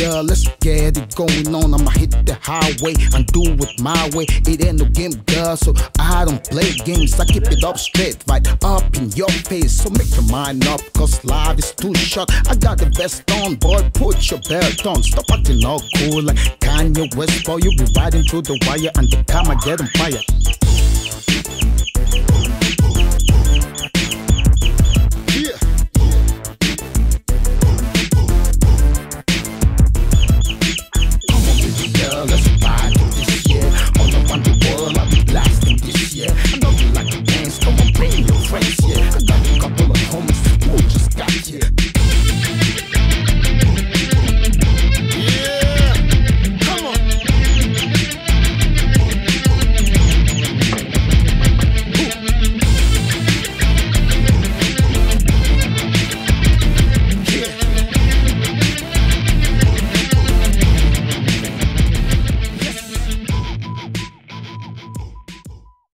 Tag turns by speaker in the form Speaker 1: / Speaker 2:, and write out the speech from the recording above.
Speaker 1: Yeah, let's get it going on? I'ma hit the highway and do it my way. It ain't no game, girl, so I don't play games. I keep it up straight, right up in your face. So make your mind up, cause life is too short. I got the best on, boy, put your belt on. Stop acting all cool like Kanye West, boy. You be riding through the wire and the camera get on fire.